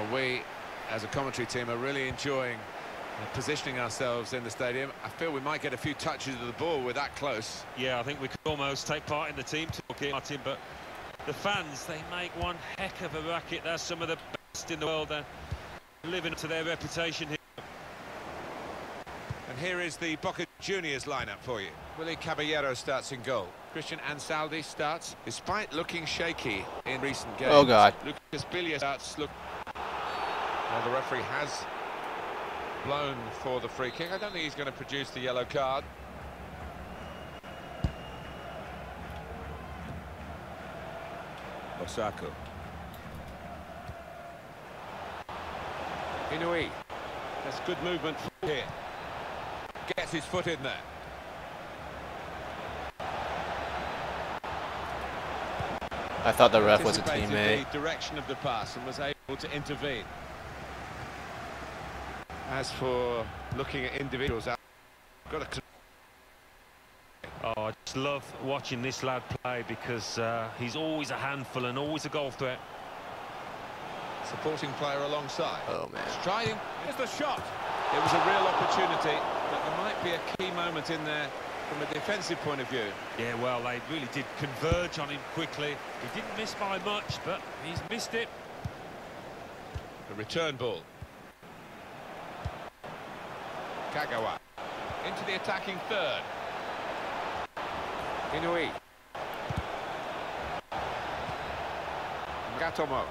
Well, we, as a commentary team, are really enjoying uh, positioning ourselves in the stadium. I feel we might get a few touches of the ball with that close. Yeah, I think we could almost take part in the team talk here, Martin, but the fans, they make one heck of a racket. They're some of the best in the world. They're living up to their reputation here. And here is the Boca Juniors lineup for you. Willy Caballero starts in goal. Cristian Ansaldi starts, despite looking shaky in recent games. Oh, God. Lucas Biglia starts look. Well, the referee has blown for the free kick. I don't think he's going to produce the yellow card. Osako. Inui. That's good movement here. Gets his foot in there. I thought the ref was a Anticipated teammate. the direction of the pass and was able to intervene. As for looking at individuals, I've got a Oh, I just love watching this lad play because uh, he's always a handful and always a goal threat. supporting player alongside. Oh, man. Striding, here's the shot. It was a real opportunity, but there might be a key moment in there from a defensive point of view. Yeah, well, they really did converge on him quickly. He didn't miss by much, but he's missed it. The return ball. Kagawa into the attacking third. Inui. Nagatomo.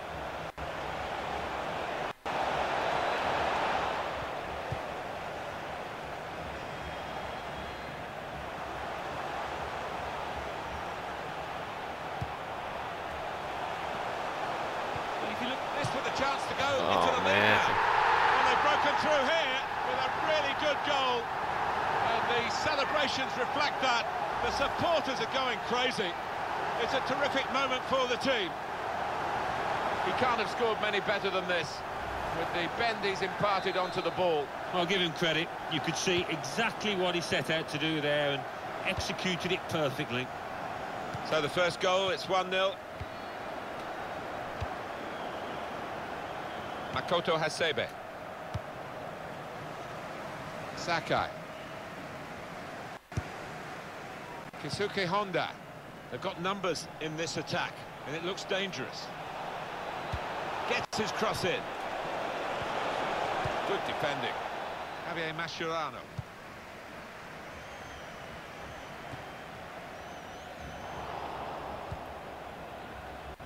Well, if you look, this with a chance to go Oh, into the lead man. now. Well, they've broken through here with a really good goal. And the celebrations reflect that. The supporters are going crazy. It's a terrific moment for the team. He can't have scored many better than this. With the bend he's imparted onto the ball. I'll give him credit. You could see exactly what he set out to do there and executed it perfectly. So the first goal, it's 1-0. Makoto Hasebe. Sakai. Keisuke Honda. They've got numbers in this attack, and it looks dangerous. Gets his cross in. Good defending. Javier Mascherano.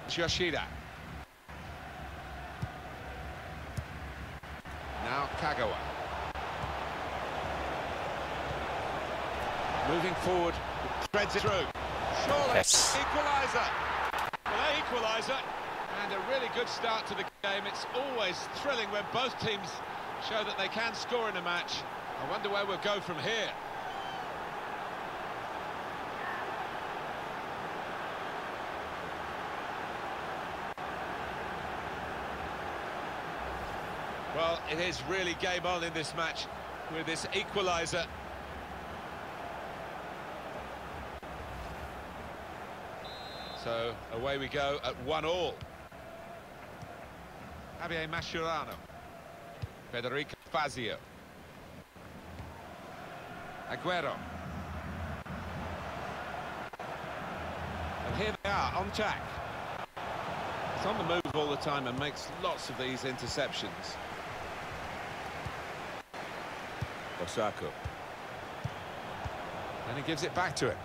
Yoshida. Now Kagawa. Moving forward, threads it through. Yes. equaliser. Well, equaliser, and a really good start to the game. It's always thrilling when both teams show that they can score in a match. I wonder where we'll go from here. Well, it is really game on in this match with this equaliser. So away we go at one all. Javier Mascherano. Federico Fazio. Aguero. And here they are on track. It's on the move all the time and makes lots of these interceptions. Osako. And he gives it back to him.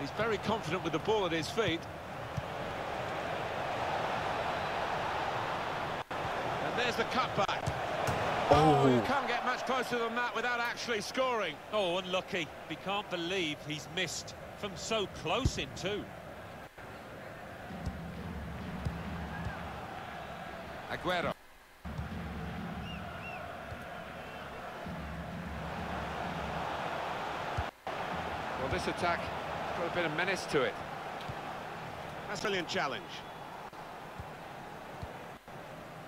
He's very confident with the ball at his feet. And there's the cutback. Oh, you oh. can't get much closer than that without actually scoring. Oh, unlucky. We can't believe he's missed from so close in too. Aguero. Well, this attack has got a bit of menace to it. That's a brilliant challenge.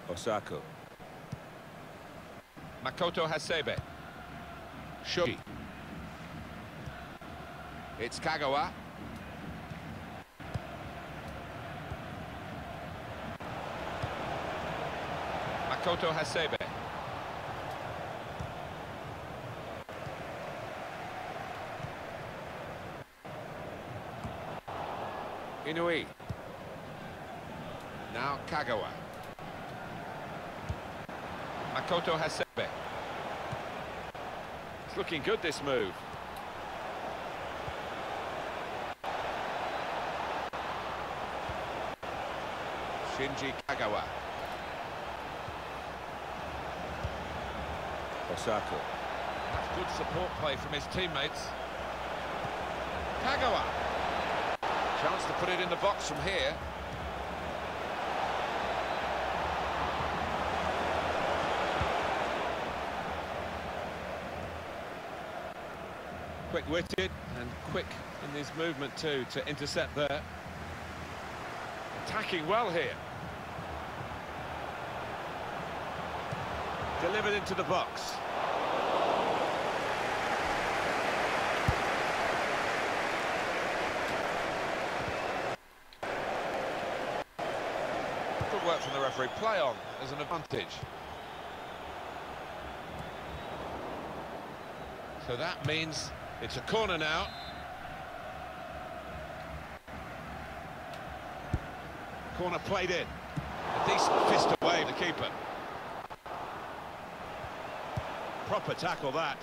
Osako. Makoto Hasebe. Shoji. It's Kagawa. Makoto Hasebe. Inui. Now Kagawa. Makoto Hasebe. It's looking good, this move. Shinji Kagawa. Osako. That's good support play from his teammates. Kagawa. Chance to put it in the box from here. Quick-witted and quick in his movement too to intercept there. Attacking well here. Delivered into the box. Work from the referee. Play on as an advantage. So that means it's a corner now. Corner played in. A decent fist away, the keeper. Proper tackle that.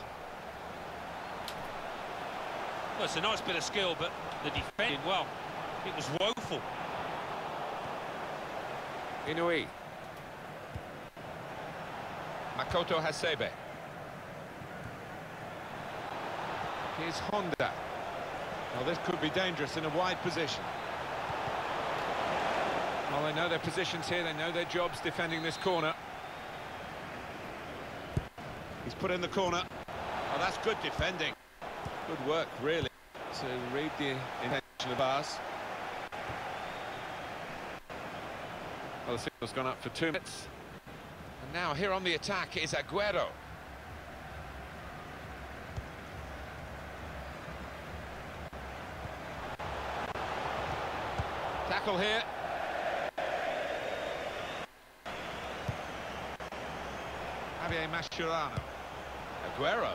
Well, it's a nice bit of skill, but the defending, well, it was woeful. Inui. Makoto Hasebe. Here's Honda. Well, this could be dangerous in a wide position. Well, they know their positions here, they know their jobs defending this corner. He's put in the corner. Oh, that's good defending. Good work, really, to read the intention of ours. Well, the signal's gone up for two minutes. And now here on the attack is Aguero. Tackle here. Javier Mascherano. Aguero.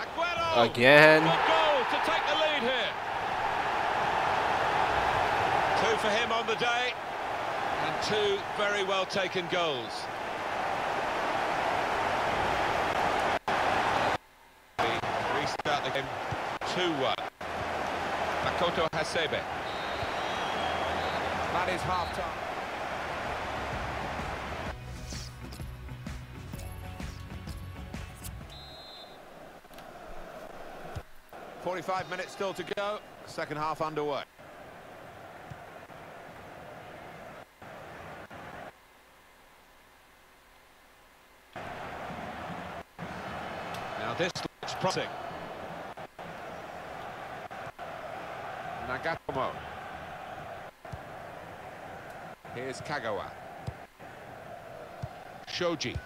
Aguero! Again. Goal to take the lead here. Two for him on the day, two very well taken goals. Restart the game 2-1. Makoto Hasebe. That is half-time. Forty-five minutes still to go. Second half underway. This looks promising. Nagatomo. Here's Kagawa. Shoji.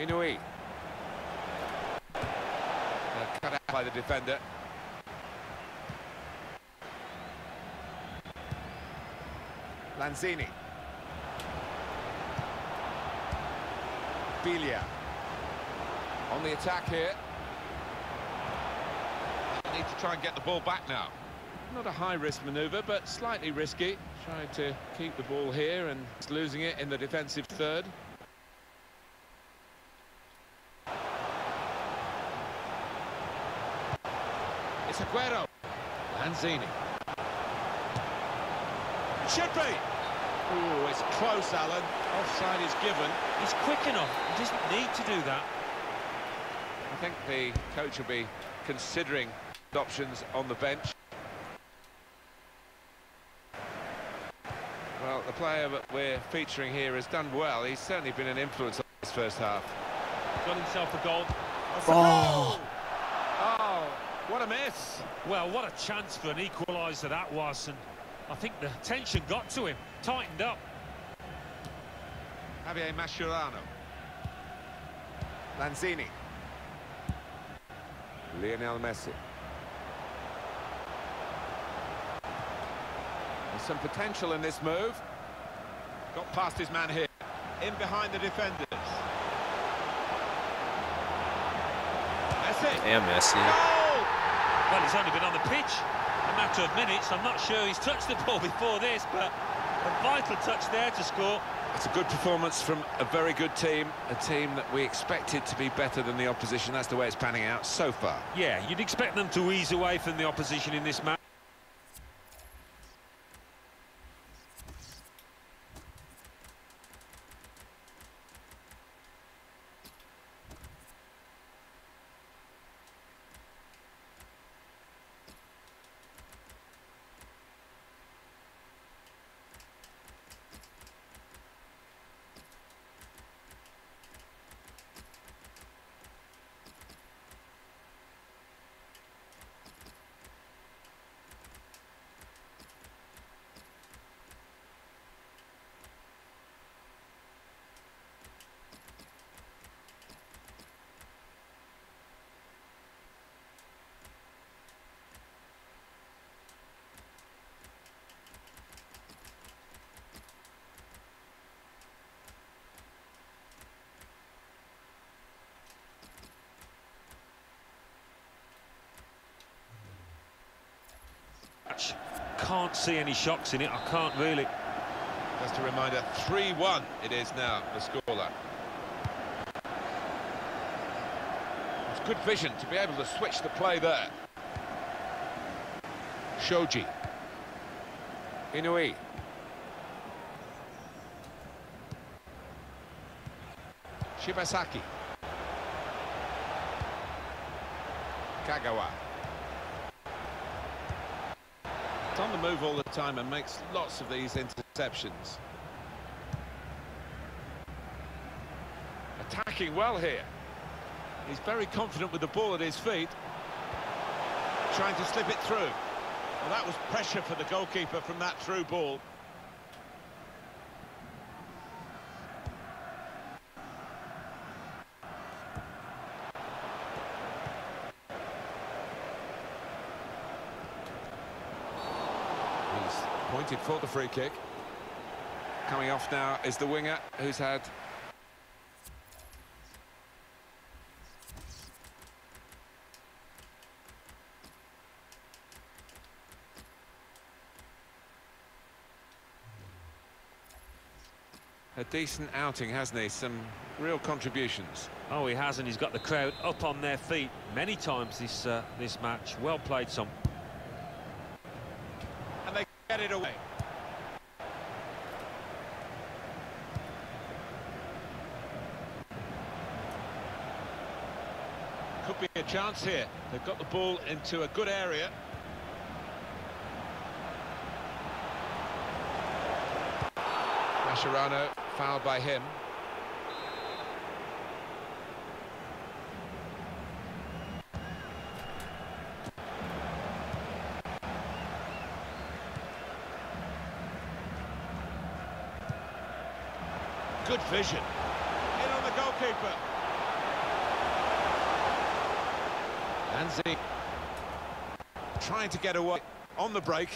Inui. Cut out by the defender. Lanzini. Biglia. On the attack here. Need to try and get the ball back now. Not a high-risk manoeuvre, but slightly risky. Trying to keep the ball here and losing it in the defensive third. It's Aguero. Lanzini. Should be. Ooh, it's close, Alan. Offside is given. He's quick enough. He doesn't need to do that. I think the coach will be considering options on the bench. Well, the player that we're featuring here has done well. He's certainly been an influence on this first half. Got himself a goal. Oh. Oh, what a miss. Well, what a chance for an equaliser that was, and I think the tension got to him, tightened up. Javier Mascherano. Lanzini. Lionel Messi. There's some potential in this move. Got past his man here. In behind the defenders. Messi. Damn, Messi. Goal! Well, he's only been on the pitch a matter of minutes. I'm not sure he's touched the ball before this, but a vital touch there to score. It's a good performance from a very good team, a team that we expected to be better than the opposition. That's the way it's panning out so far. Yeah, you'd expect them to ease away from the opposition in this match. Can't see any shocks in it. I can't really. Just a reminder, 3-1 it is now, the scoreline. It's good vision to be able to switch the play there. Shoji. Inui. Shibasaki. Kagawa. It's on the move all the time and makes lots of these interceptions. Attacking well here. He's very confident with the ball at his feet. Trying to slip it through. Well, that was pressure for the goalkeeper from that through ball. He's pointed for the free kick. Coming off now is the winger who's had a decent outing, hasn't he? Some real contributions. Oh, he has, and he's got the crowd up on their feet many times this uh, this match. Well played, son. It away. Could be a chance here. They've got the ball into a good area. Mascherano fouled by him. Vision. In on the goalkeeper. Anzi trying to get away on the break,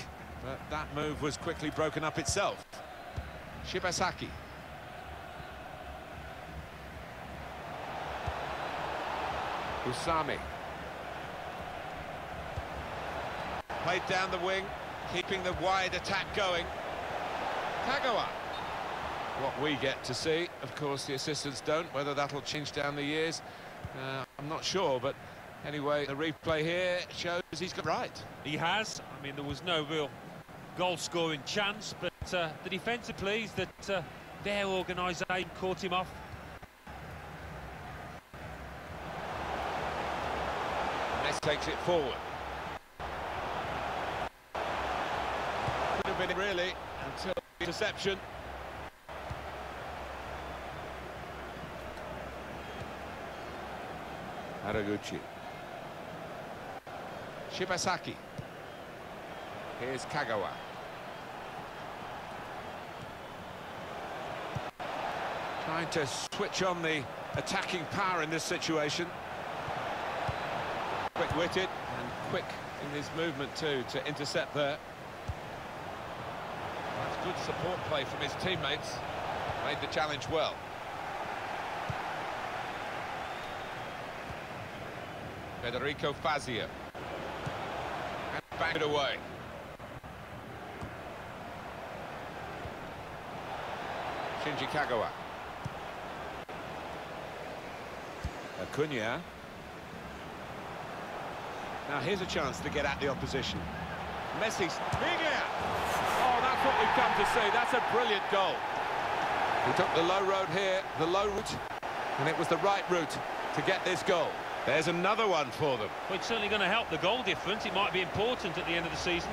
but that move was quickly broken up itself. Shibasaki. Usami. Played down the wing, keeping the wide attack going. Kagawa. What we get to see, of course, the assistants don't. Whether that'll change down the years, uh, I'm not sure. But anyway, the replay here shows he's got right. He has. I mean, there was no real goal-scoring chance, but uh, the defence are pleased that uh, their organisation caught him off. Messi takes it forward. Could have been really until the interception. Haraguchi. Shibasaki. Here's Kagawa. Trying to switch on the attacking power in this situation. Quick-witted and quick in his movement too to intercept there. That's Good support play from his teammates. Made the challenge well. Federico Fazio. And back it away. Shinji Kagawa. Acuna. Now here's a chance to get at the opposition. Messi's Miguel. Oh, that's what we've come to see. That's a brilliant goal. He took the low road here, the low route, and it was the right route to get this goal. There's another one for them. Well, it's certainly going to help the goal difference. It might be important at the end of the season.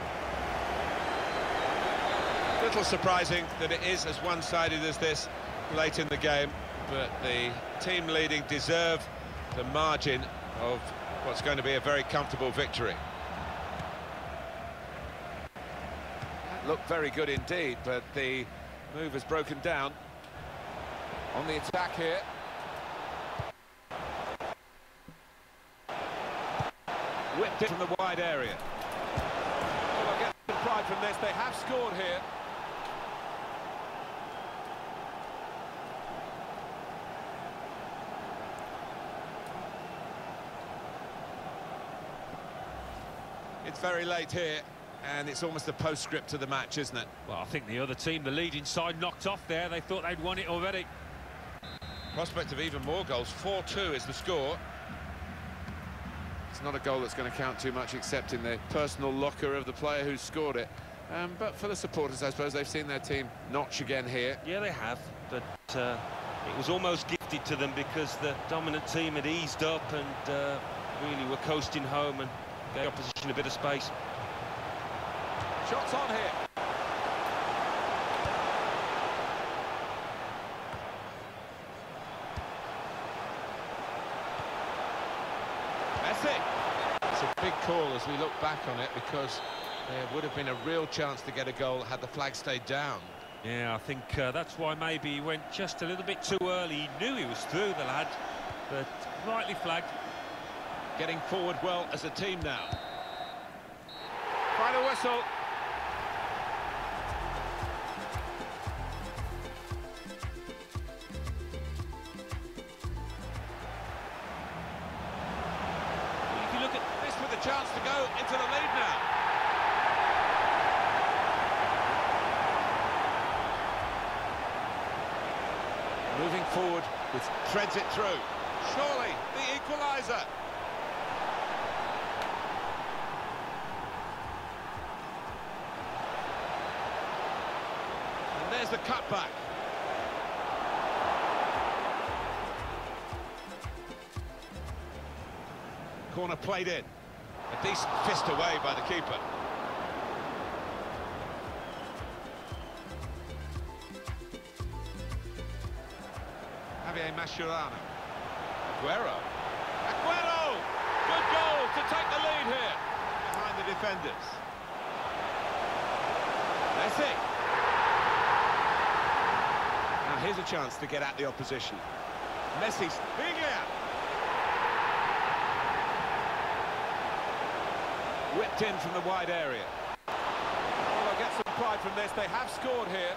Little surprising that it is as one-sided as this late in the game, but the team leading deserve the margin of what's going to be a very comfortable victory. That looked very good indeed, but the move has broken down. On the attack here. Whipped it from the wide area. They'll get some pride from this. They have scored here. It's very late here, and it's almost a postscript to the match, isn't it? Well, I think the other team, the leading side, knocked off there. They thought they'd won it already. Prospect of even more goals. 4-2 is the score. It's not a goal that's going to count too much except in the personal locker of the player who scored it. Um, but for the supporters, I suppose, they've seen their team notch again here. Yeah, they have, but uh, it was almost gifted to them because the dominant team had eased up and uh, really were coasting home and gave opposition a bit of space. Shots on here. Messi! It's a big call as we look back on it because there would have been a real chance to get a goal had the flag stayed down. Yeah, I think uh, that's why maybe he went just a little bit too early. He knew he was through, the lad, but rightly flagged. Getting forward well as a team now. Final whistle. A chance to go into the lead now. Moving forward, with threads it through. Surely the equaliser. And there's the cutback. Corner played in. Decent fist away by the keeper. Javier Mascherano. Aguero. Aguero! Good goal to take the lead here. Behind the defenders. Messi. Now here's a chance to get at the opposition. Messi's Biglia. Whipped in from the wide area. Well, they'll get some pride from this. They have scored here.